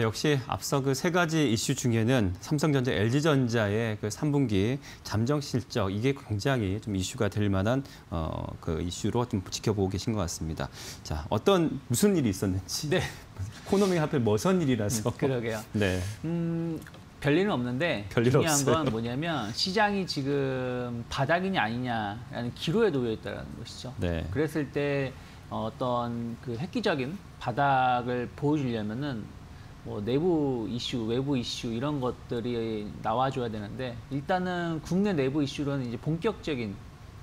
네, 역시 앞서 그 세 가지 이슈 중에는 삼성전자, LG전자의 그 3분기 잠정 실적 이게 굉장히 좀 이슈가 될 만한 어, 그 이슈로 좀 지켜보고 계신 것 같습니다. 자, 어떤 무슨 일이 있었는지. 네. 코노미 하필 머선 일이라서. 그러게요. 네. 음, 별일은 없는데 별일 중요한 없어요. 건 뭐냐면 시장이 지금 바닥이냐 아니냐라는 기로에 놓여 있다는 것이죠. 네. 그랬을 때 어떤 그 획기적인 바닥을 보여주려면은 뭐 내부 이슈, 외부 이슈 이런 것들이 나와줘야 되는데 일단은 국내 내부 이슈로는 이제 본격적인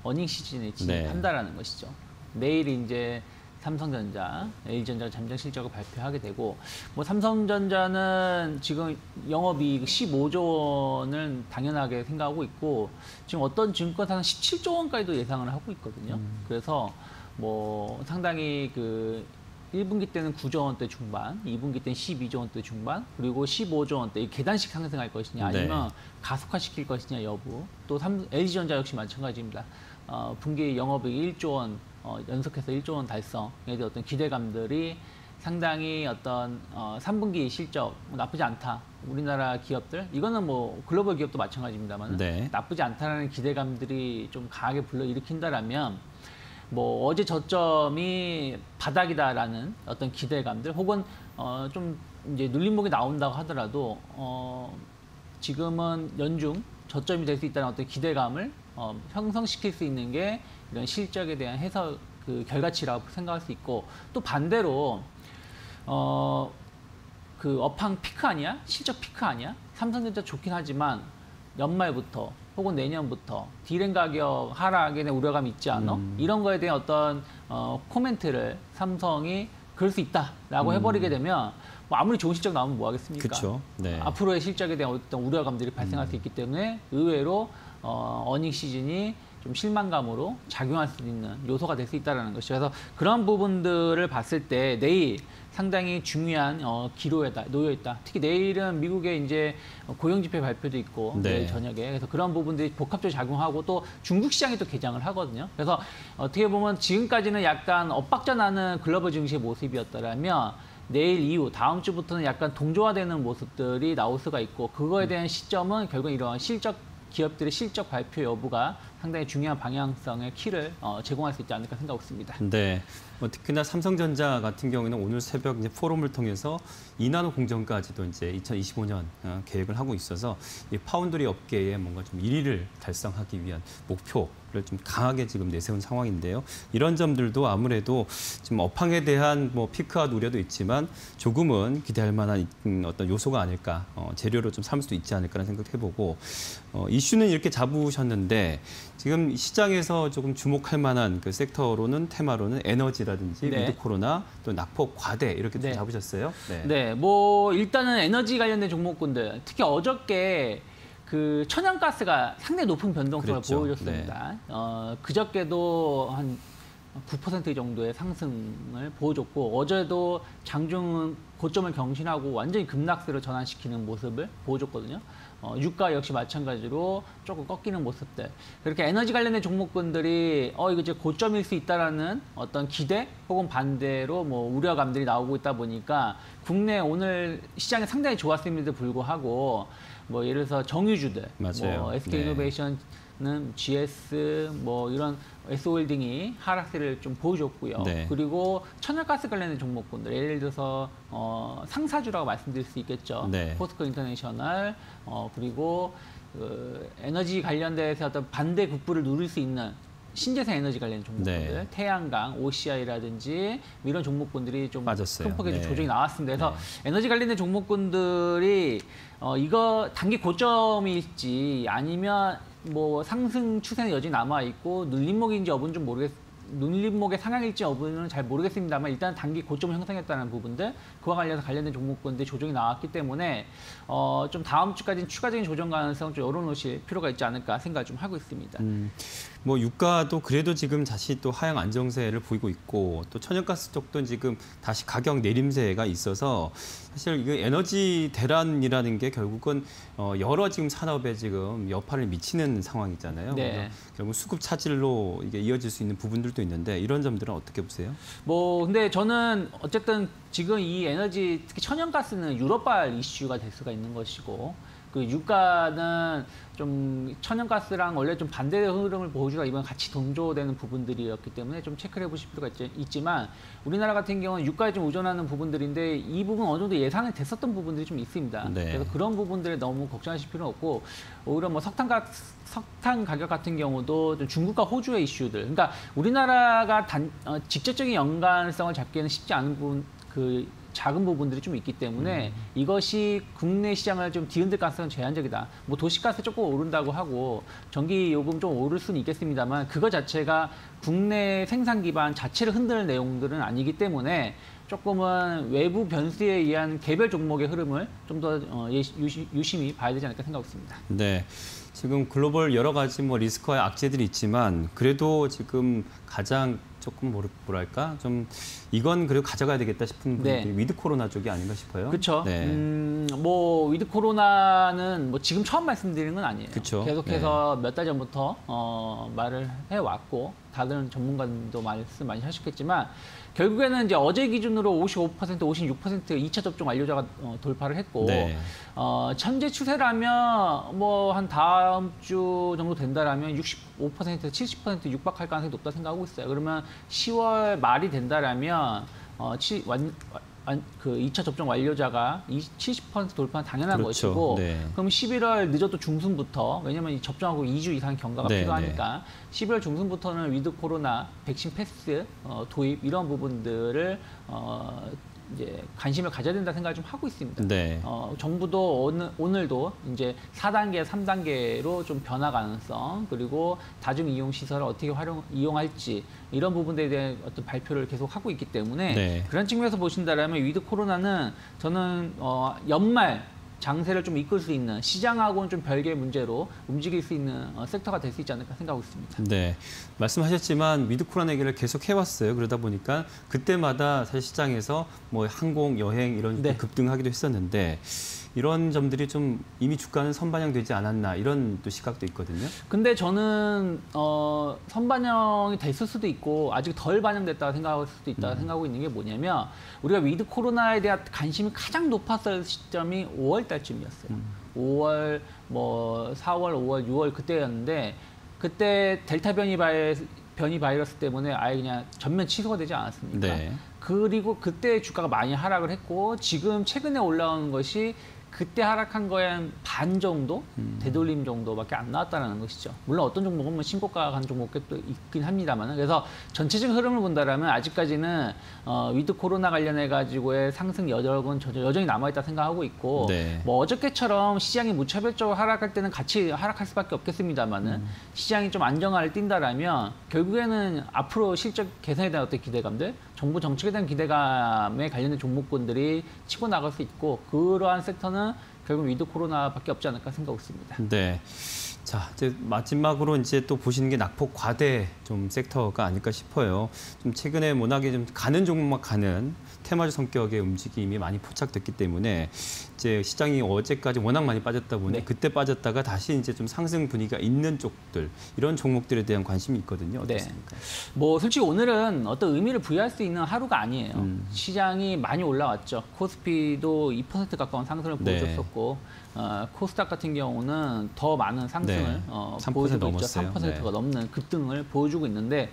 어닝 시즌에 진입한다라는 것이죠. 내일 이제 삼성전자, LG전자가 잠정 실적을 발표하게 되고 뭐 삼성전자는 지금 영업이익 15조 원을 당연하게 생각하고 있고 지금 어떤 증권사는 17조 원까지도 예상을 하고 있거든요. 그래서 뭐 상당히 그 1분기 때는 9조 원대 중반, 2분기 때는 12조 원대 중반, 그리고 15조 원대 이 계단식 상승할 것이냐 아니면 가속화시킬 것이냐 여부. 또 삼, LG전자 역시 마찬가지입니다. 어, 분기 영업이익 1조 원 어, 연속해서 1조 원 달성에 대한 어떤 기대감들이 상당히 어떤 어, 3분기 실적 뭐 나쁘지 않다. 우리나라 기업들 이거는 뭐 글로벌 기업도 마찬가지입니다만 네. 나쁘지 않다라는 기대감들이 좀 강하게 불러 일으킨다라면 뭐 어제 저점이 바닥이다라는 어떤 기대감들 혹은 어 좀 이제 눌림목이 나온다고 하더라도 어 지금은 연중 저점이 될 수 있다는 어떤 기대감을 어 형성시킬 수 있는 게 이런 실적에 대한 해석 그 결과치라고 생각할 수 있고 또 반대로 어 그 업황 피크 아니야? 실적 피크 아니야? 삼성전자 좋긴 하지만 연말부터 혹은 내년부터 디램 가격 하락에 대한 우려감이 있지 않아? 음. 이런 거에 대한 어떤 어, 코멘트를 삼성이 그럴 수 있다라고 해버리게 되면 뭐 아무리 좋은 실적 나오면 뭐 하겠습니까? 음. 그쵸. 네. 앞으로의 실적에 대한 어떤 우려감들이 발생할 수 있기 때문에 의외로 어, 어닝 시즌이 좀 실망감으로 작용할 수 있는 요소가 될 수 있다는 것이죠. 그래서 그런 부분들을 봤을 때 내일 상당히 중요한 어, 기로에 다 놓여 있다. 특히 내일은 미국의 이제 고용 지표 발표도 있고 네. 내일 저녁에 그래서 그런 부분들이 복합적으로 작용하고 또 중국 시장이 또 개장을 하거든요. 그래서 어떻게 보면 지금까지는 약간 엇박자 나는 글로벌 증시의 모습이었더라면 내일 이후 다음 주부터는 약간 동조화되는 모습들이 나올 수가 있고 그거에 대한 시점은 결국 이러한 실적 기업들의 실적 발표 여부가 상당히 중요한 방향성의 키를 어, 제공할 수 있지 않을까 생각하고 있습니다. 네. 뭐 특히나 삼성전자 같은 경우에는 오늘 새벽 이제 포럼을 통해서 2나노 공정까지도 이제 2025년 어, 계획을 하고 있어서 이 파운드리 업계에 뭔가 좀 1위를 달성하기 위한 목표를 좀 강하게 지금 내세운 상황인데요. 이런 점들도 아무래도 지금 업황에 대한 뭐 peak out 우려도 있지만 조금은 기대할 만한 음, 어떤 요소가 아닐까 어, 재료로 좀 삼을 수도 있지 않을까라는 생각해보고 어, 이슈는 이렇게 잡으셨는데 지금 시장에서 조금 주목할 만한 그 섹터로는 테마로는 에너지라든지 네. 위드 코로나 또 낙폭 과대 이렇게 좀 네. 잡으셨어요. 네, 뭐 일단은 에너지 관련된 종목군들, 특히 어저께 그 천연가스가 상당히 높은 변동성을 그랬죠. 보여줬습니다. 어, 그저께도 한 9% 정도의 상승을 보여줬고 어제도 장중 고점을 경신하고 완전히 급락세로 전환시키는 모습을 보여줬거든요. 어, 유가 역시 마찬가지로 조금 꺾이는 모습들. 그렇게 에너지 관련된 종목군들이 어 이거 이제 고점일 수 있다라는 어떤 기대 혹은 반대로 뭐 우려감들이 나오고 있다 보니까 국내 오늘 시장이 상당히 좋았음에도 불구하고 뭐 예를 들어서 정유주들, 맞아요. 뭐 SK 네. 이노베이션 은 GS 뭐 이런 S홀딩이 하락세를 좀 보여줬고요. 네. 그리고 천연가스 관련된 종목군들 예를 들어서 어, 상사주라고 말씀드릴 수 있겠죠. 네. 포스코 인터내셔널 어, 그리고 그 에너지 관련돼서 어떤 반대급부를 누릴 수 있는 신재생 에너지 관련 종목들, 네. 태양광, OCI라든지 이런 종목군들이 좀 빠졌어요. 큰 폭의 좀 네. 조정이 나왔습니다. 그래서 에너지 관련된 종목군들이 어, 이거 단기 고점일지 아니면 뭐 상승 추세는 여전히 남아 있고 눌림목인지 여부는 좀 모르겠. 눌림목의 상향일지 여부는 잘 모르겠습니다만 일단 단기 고점을 형성했다는 부분들 그와 관련해서 관련된 종목군들 조정이 나왔기 때문에 어, 좀 다음 주까지는 추가적인 조정 가능성 좀 열어놓으실 필요가 있지 않을까 생각을 좀 하고 있습니다. 음, 뭐 유가도 그래도 지금 다시 또 하향 안정세를 보이고 있고 또 천연가스 쪽도 지금 다시 가격 내림세가 있어서 사실 이거 에너지 대란이라는 게 결국은 어 여러 지금 산업에 지금 여파를 미치는 상황이잖아요. 네. 결국 수급 차질로 이게 이어질 수 있는 부분들도 있는데 이런 점들은 어떻게 보세요? 뭐 근데 저는 어쨌든 지금 이 에너지 특히 천연가스는 유럽발 이슈가 될 수가 있는 것이고 그 유가는 좀 천연가스랑 원래 좀 반대 흐름을 보여주다 이번 같이 동조되는 부분들이었기 때문에 좀 체크를 해보실 필요가 있지, 있지만 우리나라 같은 경우는 유가에 좀 의존하는 부분들인데 이 부분 어느 정도 예상이 됐었던 부분들이 좀 있습니다. 네. 그래서 그런 부분들에 너무 걱정하실 필요는 없고 오히려 뭐 석탄 가 석탄 가격 같은 경우도 좀 중국과 호주의 이슈들. 그러니까 우리나라가 단 어, 직접적인 연관성을 잡기에는 쉽지 않은 부분 그 작은 부분들이 좀 있기 때문에 이것이 국내 시장을 좀 뒤흔들 가능성은 제한적이다. 뭐 도시가스 조금 오른다고 하고 전기 요금 좀 오를 수는 있겠습니다만 그거 자체가 국내 생산 기반 자체를 흔드는 내용들은 아니기 때문에 조금은 외부 변수에 의한 개별 종목의 흐름을 좀더 어, 예- 유심히 봐야 되지 않을까 생각하고 있습니다. 네. 지금 글로벌 여러 가지 뭐 리스크와 악재들이 있지만 그래도 지금 가장 조금 뭐랄까 좀 이건 그래도 가져가야 되겠다 싶은 네. 분들이 위드 코로나 쪽이 아닌가 싶어요. 그렇죠. 네. 음, 뭐 위드 코로나는 뭐 지금 처음 말씀드리는 건 아니에요. 그쵸. 계속해서 몇달 전부터 어, 말을 해왔고 다른 전문가들도 말씀 많이 하셨겠지만 결국에는 이제 어제 기준으로 55%, 56% 2차 접종 완료자가 어, 돌파를 했고 네. 어, 현재 추세라면 뭐 한 다음 주 정도 된다라면 65% 70% 육박할 가능성이 높다 생각하고 있어요. 그러면 10월 말이 된다라면 어, 치, 완, 완, 그 2차 접종 완료자가 70% 돌파는 당연한 그렇죠. 것이고 네. 그럼 11월 늦어도 중순부터 왜냐면 이 접종하고 2주 이상 경과가 네, 필요하니까 11월 중순부터는 위드 코로나 백신 패스 어, 도입 이런 부분들을 어, 이제 관심을 가져야 된다 생각을 좀 하고 있습니다. 네. 어, 정부도 오늘, 오늘도 이제 4단계, 3단계로 좀 변화 가능성 그리고 다중 이용 시설을 어떻게 활용 이용할지 이런 부분에 대한 어떤 발표를 계속 하고 있기 때문에 네. 그런 측면에서 보신다라면 위드 코로나는 저는 어, 연말 장세를 좀 이끌 수 있는 시장하고는 좀 별개의 문제로 움직일 수 있는 어, 섹터가 될 수 있지 않을까 생각하고 있습니다. 네. 말씀하셨지만 위드 코로나 얘기를 계속 해왔어요. 그러다 보니까 그때마다 사실 시장에서 뭐 항공, 여행 이런 네. 급등하기도 했었는데 이런 점들이 좀 이미 주가는 선반영되지 않았나 이런 또 시각도 있거든요. 근데 저는 어, 선반영이 됐을 수도 있고 아직 덜 반영됐다고 생각할 수도 있다 고 생각하고 있는 게 뭐냐면 우리가 위드 코로나에 대한 관심이 가장 높았을 시점이 5월 달쯤이었어요. 5월 뭐 4월, 5월, 6월 그때였는데 그때 델타 변이 바이 변이 바이러스 때문에 아예 그냥 전면 취소가 되지 않았습니까? 네. 그리고 그때 주가가 많이 하락을 했고 지금 최근에 올라오는 것이 그때 하락한 거에 한 반 정도 되돌림 정도밖에 안 나왔다는 것이죠. 물론 어떤 종목은 뭐 신고가 간 종목도 있긴 합니다만 그래서 전체적인 흐름을 본다라면 아직까지는 어, 위드 코로나 관련해 가지고의 상승 여력은 저- 여전히 남아 있다 생각하고 있고 네. 뭐 어저께처럼 시장이 무차별적으로 하락할 때는 같이 하락할 수밖에 없겠습니다만은 시장이 좀 안정화를 띈다라면 결국에는 앞으로 실적 개선에 대한 어떤 기대감들, 정부 정책에 대한 기대감에 관련된 종목군들이 치고 나갈 수 있고 그러한 섹터는 결국 위드 코로나밖에 없지 않을까 생각하고 있습니다. 네. 자, 이제 마지막으로 이제 또 보시는 게 낙폭 과대 좀 섹터가 아닐까 싶어요. 좀 최근에 워낙에 좀 가는 종목만 가는 테마주 성격의 움직임이 많이 포착됐기 때문에 이제 시장이 어제까지 워낙 많이 빠졌다 보니 네. 그때 빠졌다가 다시 이제 좀 상승 분위기가 있는 쪽들 이런 종목들에 대한 관심이 있거든요. 네. 어떻습니까? 뭐 솔직히 오늘은 어떤 의미를 부여할 수 있는 하루가 아니에요. 음. 시장이 많이 올라왔죠. 코스피도 2% 가까운 상승을 네. 보여줬었고 어, 코스닥 같은 경우는 더 많은 상승을 네. 어, 3% 보여주고 넘었어요. 있죠. 3%가 네. 넘는 급등을 보여주고 있는데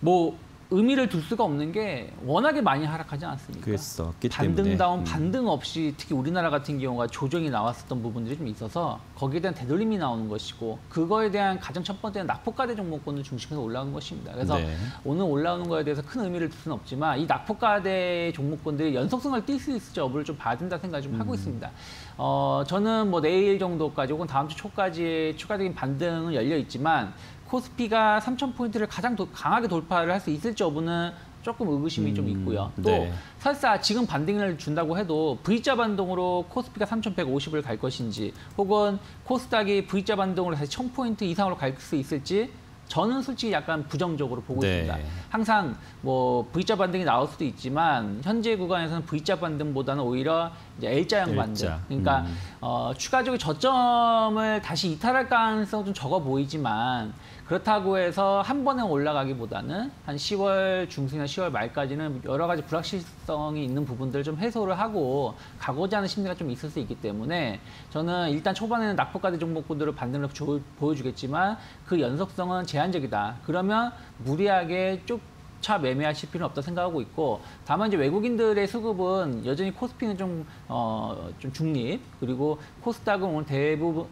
뭐 의미를 둘 수가 없는 게 워낙에 많이 하락하지 않았습니까? 그랬었기 때문에 반등다운 음. 반등 없이 특히 우리나라 같은 경우가 조정이 나왔었던 부분들이 좀 있어서 거기에 대한 되돌림이 나오는 것이고 그거에 대한 가장 첫 번째는 낙폭과대 종목군을 중심해서 올라오는 것입니다. 그래서 네. 오늘 올라오는 거에 대해서 큰 의미를 둘 수는 없지만 이 낙폭과대 종목군들이 연속성을 띌 수 있을지 여부를 좀 봐야 된다 생각을 좀 음. 하고 있습니다. 어, 저는 뭐 내일 정도까지 혹은 다음 주 초까지 추가적인 반등은 열려 있지만 코스피가 3,000포인트를 가장 도- 강하게 돌파를 할 수 있을지 여부는 조금 의구심이 좀 음, 있고요. 또 네. 설사 지금 반등을 준다고 해도 V자 반동으로 코스피가 3,150을 갈 것인지 혹은 코스닥이 V자 반동으로 다시 1,000포인트 이상으로 갈 수 있을지 저는 솔직히 약간 부정적으로 보고 네. 있습니다. 항상 뭐 V자 반등이 나올 수도 있지만 현재 구간에서는 V자 반등보다는 오히려 이제 L자형 반등. L자. 그러니까 음. 어, 추가적인 저점을 다시 이탈할 가능성 좀 적어 보이지만 그렇다고 해서 한 번에 올라가기보다는 한 10월 중순이나 10월 말까지는 여러 가지 불확실성이 있는 부분들을 좀 해소를 하고 가고자 하는 심리가 좀 있을 수 있기 때문에 저는 일단 초반에는 낙폭가대 종목군들을 반등을 조- 보여주겠지만 그 연속성은 제한적이다. 그러면 무리하게 쭉 차 매매하실 필요는 없다 생각하고 있고 다만 이제 외국인들의 수급은 여전히 코스피는 좀, 어, 좀 중립 그리고 코스닥은 오늘 대부분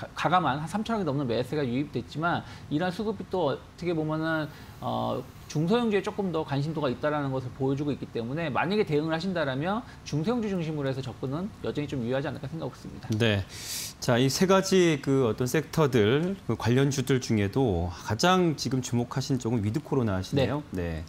가- 가감한 한 3천억이 넘는 매수가 유입됐지만 이러한 수급이 또 어떻게 보면은 어, 중소형주에 조금 더 관심도가 있다라는 것을 보여주고 있기 때문에 만약에 대응을 하신다라면 중소형주 중심으로 해서 접근은 여전히 좀 유효하지 않을까 생각하고 있습니다. 네. 자, 이 세 가지 그 어떤 섹터들 그 관련주들 중에도 가장 지금 주목하신 쪽은 with 코로나시네요. 네.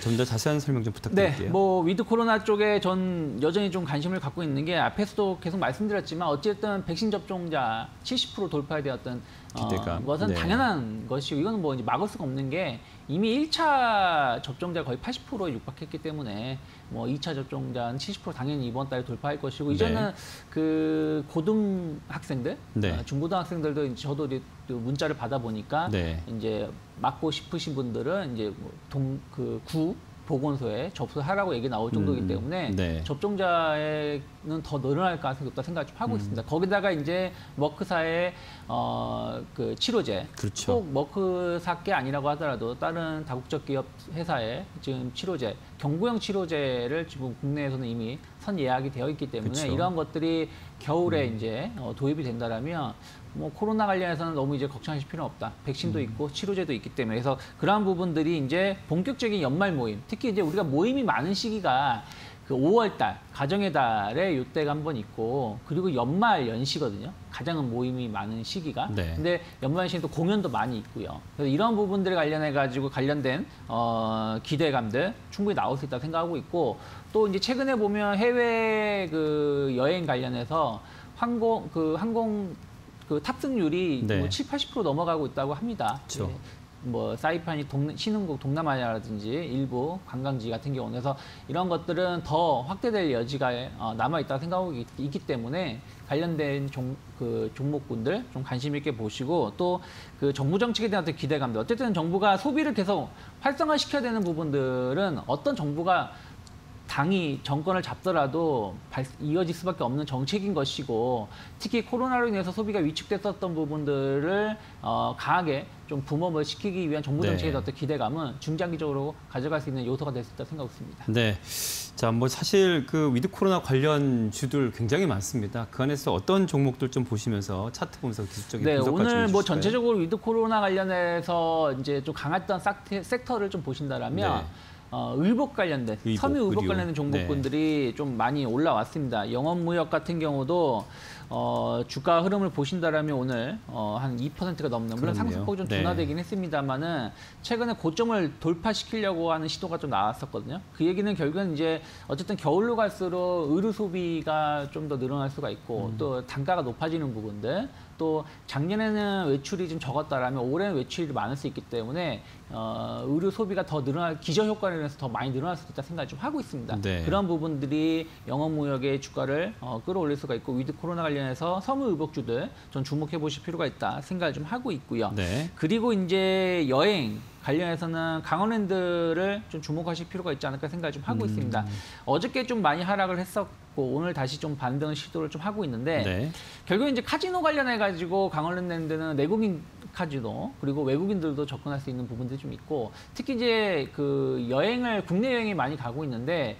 좀 더 자세한 설명 좀 부탁드릴게요. 네, 뭐 with 코로나 쪽에 전 여전히 좀 관심을 갖고 있는 게 앞에서도 계속 말씀드렸지만 어쨌든 백신 접종자 70% 돌파되었던 어, 기대감. 것은 네. 당연한 것이고 이거는 뭐 이제 막을 수가 없는 게 이미 1차 접종자 거의 80%에 육박했기 때문에 뭐 2차 접종자는 70% 당연히 이번 달에 돌파할 것이고 네. 이제는 그 고등 학생들, 네. 어, 중고등학생들도 이제 저도 이제 또 문자를 받아 보니까 네. 이제 맞고 싶으신 분들은 이제 뭐 동그 구 보건소에 접수하라고 얘기 나올 정도이기 음, 때문에 네. 접종자는 더 늘어날 가능성이 높다 생각 좀 음. 하고 있습니다. 거기다가 이제 머크사의 어 그 치료제 그렇죠. 꼭 머크사께 아니라고 하더라도 다른 다국적 기업 회사의 지금 치료제 경구형 치료제를 지금 국내에서는 이미 선 예약이 되어 있기 때문에 그쵸. 이러한 것들이 겨울에 이제 어, 도입이 된다라면 뭐 코로나 관련해서는 너무 이제 걱정하실 필요는 없다. 백신도 있고 치료제도 있기 때문에 그래서 그러한 부분들이 이제 본격적인 연말 모임, 특히 이제 우리가 모임이 많은 시기가 그 5월 달, 가정의 달에 요때가 한 번 있고 그리고 연말 연시거든요. 가장 모임이 많은 시기가. 네. 근데 연말 연시는 또 공연도 많이 있고요. 그래서 이런 부분들에 관련해 가지고 관련된 어, 기대감들 충분히 나올 수 있다 고 생각하고 있고 또 이제 최근에 보면 해외 그 여행 관련해서 항공 그 항공 그 탑승률이 네. 뭐 7, 80% 넘어가고 있다고 합니다. 그렇죠. 예. 뭐 사이판이 동, 신흥국 동남아시아라든지 일부 관광지 같은 경우는 그래서 이런 것들은 더 확대될 여지가 어, 남아 있다 생각하고 있, 있기 때문에 관련된 종, 그 종목군들 좀 관심 있게 보시고 또 그 정부 정책에 대한 어떤 기대감들 어쨌든 정부가 소비를 계속 활성화 시켜야 되는 부분들은 어떤 정부가 당이 정권을 잡더라도 발- 이어질 수밖에 없는 정책인 것이고 특히 코로나로 인해서 소비가 위축됐었던 부분들을 어, 강하게 좀 boom up을 시키기 위한 정부 네. 정책에 대한 어떤 기대감은 중장기적으로 가져갈 수 있는 요소가 될 수 있다 생각했습니다. 네. 자, 뭐 사실 그 with 코로나 관련 주들 굉장히 많습니다. 그 안에서 어떤 종목들 좀 보시면서 차트 보면서 기술적인 네, 분석까지 오늘 뭐? 전체적으로 with 코로나 관련해서 이제 좀 강했던 싹- 섹터를 좀 보신다라면 네. 어, 의복 관련된 의복, 섬유 의복 의류. 관련된 종목군들이 좀 많이 올라왔습니다. 영원무역 같은 경우도 어, 주가 흐름을 보신다라면 오늘 어, 한 2%가 넘는 물론. 상승폭이 좀 네. 둔화되긴 했습니다만은 최근에 고점을 돌파시키려고 하는 시도가 좀 나왔었거든요. 그 얘기는 결국은 이제 어쨌든 겨울로 갈수록 의류 소비가 좀 더 늘어날 수가 있고 음. 또 단가가 높아지는 부분들 또 작년에는 외출이 좀 적었다라면 올해는 외출이 많을 수 있기 때문에 어, 의류 소비가 더 늘어날 기저 효과를 인해서 더 많이 늘어날 수 있다 생각을 좀 하고 있습니다. 네. 그런 부분들이 영원무역의 주가를 어, 끌어올릴 수가 있고 with 코로나 관련해서 섬유 의복주들 좀 주목해 보실 필요가 있다 생각을 좀 하고 있고요. 네. 그리고 이제 여행 관련해서는 강원랜드를 좀 주목하실 필요가 있지 않을까 생각을 좀 음. 하고 있습니다. 어저께 좀 많이 하락을 했었고 오늘 다시 좀 반등 시도를 좀 하고 있는데 네. 결국 이제 카지노 관련해 가지고 강원랜드는 내국인 카지노 그리고 외국인들도 접근할 수 있는 부분들이 좀 있고 특히 이제 그 여행을 국내 여행이 많이 가고 있는데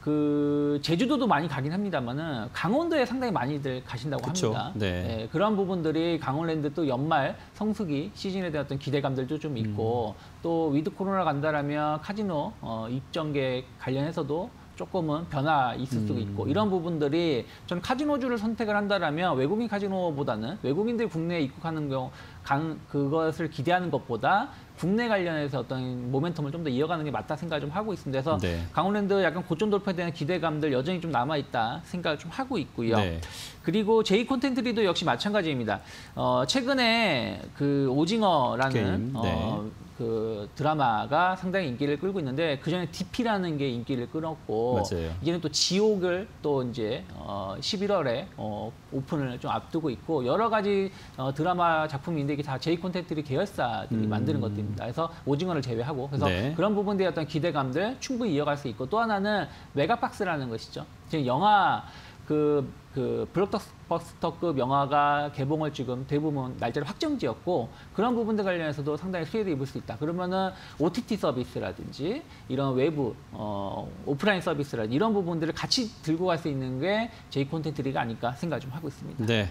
그 제주도도 많이 가긴 합니다만은 강원도에 상당히 많이들 가신다고 그쵸. 합니다. 네. 예, 그런 부분들이 강원랜드 또 연말 성수기 시즌에 대한 어떤 기대감들도 좀 있고 음. 또 with 코로나 간다라면 카지노 어, 입점 계획 관련해서도 조금은 변화 있을 수도 있고 음. 이런 부분들이 저는 카지노주를 선택을 한다라면 외국인 카지노보다는 외국인들이 국내에 입국하는 경우 간, 그것을 기대하는 것보다 국내 관련해서 어떤 모멘텀을 좀 더 이어가는 게 맞다 생각을 좀 하고 있습니다. 그래서 네. 강원랜드 약간 고점 돌파에 대한 기대감들 여전히 좀 남아 있다 생각을 좀 하고 있고요. 네. 그리고 제이 콘텐츠리도 역시 마찬가지입니다. 어, 최근에 그 오징어라는 게임, 네. 어, 그 드라마가 상당히 인기를 끌고 있는데 그 전에 DP라는 게 인기를 끌었고 맞아요. 이제는 또 지옥을 또 이제 어, 11월에 어, 오픈을 좀 앞두고 있고 여러 가지 어, 드라마 작품인데 이게 다 제이 콘텐츠리 계열사들이 음. 만드는 것들입니다. 그래서 오징어를 제외하고 그래서 네. 그런 부분들의 어떤 기대감들 충분히 이어갈 수 있고 또 하나는 메가박스라는 것이죠. 지금 영화 그, 그 블록버스터급 영화가 개봉을 지금 대부분 날짜를 확정지었고 그런 부분들 관련해서도 상당히 수혜를 입을 수 있다. 그러면은 OTT 서비스라든지 이런 외부 어, 오프라인 서비스라든지 이런 부분들을 같이 들고 갈 수 있는 게 제이 콘텐츠리가 아닐까 생각 좀 하고 있습니다. 네.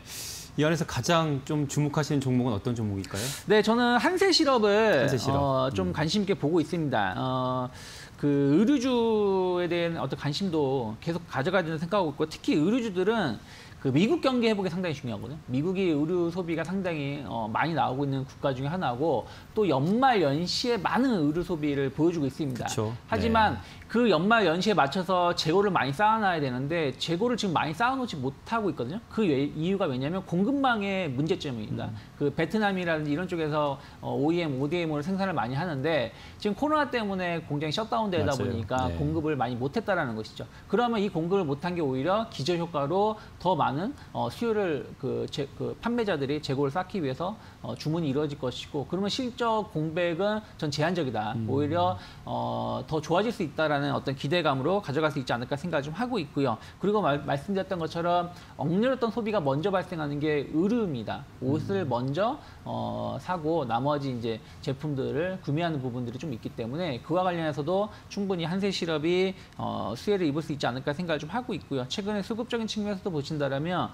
이 안에서 가장 좀 주목하시는 종목은 어떤 종목일까요? 네, 저는 한세 시럽을 한세 시럽. 어, 좀 관심 있게 보고 있습니다. 어, 그 의류주에 대한 어떤 관심도 계속 가져가야 된다고 생각하고 있고 특히 의류주들은 그 미국 경기 회복이 상당히 중요하거든요. 미국이 의류 소비가 상당히 어, 많이 나오고 있는 국가 중에 하나고 또 연말 연시에 많은 의류 소비를 보여주고 있습니다. 그쵸. 하지만 네. 그 연말 연시에 맞춰서 재고를 많이 쌓아놔야 되는데 재고를 지금 많이 쌓아놓지 못하고 있거든요. 그 왜- 이유가 왜냐하면 공급망의 문제점입니다. 음. 그 베트남이라든지 이런 쪽에서 어, OEM, ODM으로 생산을 많이 하는데 지금 코로나 때문에 공장이 셧다운되다 맞아요. 보니까 네. 공급을 많이 못했다라는 것이죠. 그러면 이 공급을 못한 게 오히려 기저 효과로 더 많은 어, 수요를 그, 제- 그 판매자들이 재고를 쌓기 위해서 어, 주문이 이루어질 것이고 그러면 실적 공백은 전 제한적이다. 음. 오히려 어, 더 좋아질 수 있다라는 어떤 기대감으로 가져갈 수 있지 않을까 생각을 좀 하고 있고요. 그리고 말, 말씀드렸던 것처럼 억누렸던 소비가 먼저 발생하는 게 의류입니다. 옷을 음. 먼저 어, 사고 나머지 이제 제품들을 구매하는 부분들이 좀 있기 때문에 그와 관련해서도 충분히 한세 시럽이 어, 수혜를 입을 수 있지 않을까 생각을 좀 하고 있고요. 최근에 수급적인 측면에서도 보신다라면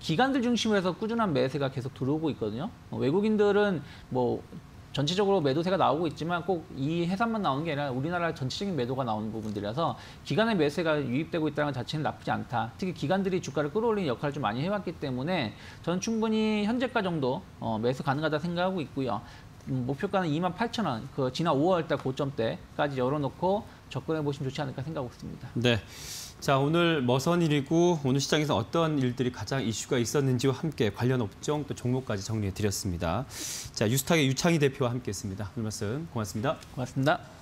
기관들 중심으로 해서 꾸준한 매세가 계속 들어오고 있거든요. 어, 외국인들은 뭐 전체적으로 매도세가 나오고 있지만 꼭 이 해산만 나오는 게 아니라 우리나라 전체적인 매도가 나오는 부분들이라서 기관의 매수가 유입되고 있다는 것 자체는 나쁘지 않다. 특히 기관들이 주가를 끌어올리는 역할을 좀 많이 해왔기 때문에 저는 충분히 현재가 정도 어, 매수 가능하다 생각하고 있고요. 음, 목표가는 28,000원, 그 지난 5월달 고점대까지 열어놓고 접근해 보시면 좋지 않을까 생각하고 있습니다. 네. 자, 오늘 머선 일이고 오늘 시장에서 어떤 일들이 가장 이슈가 있었는지와 함께 관련 업종 또 종목까지 정리해 드렸습니다. 자, 유스탁의 유창희 대표와 함께 했습니다. 오늘 말씀 고맙습니다. 고맙습니다.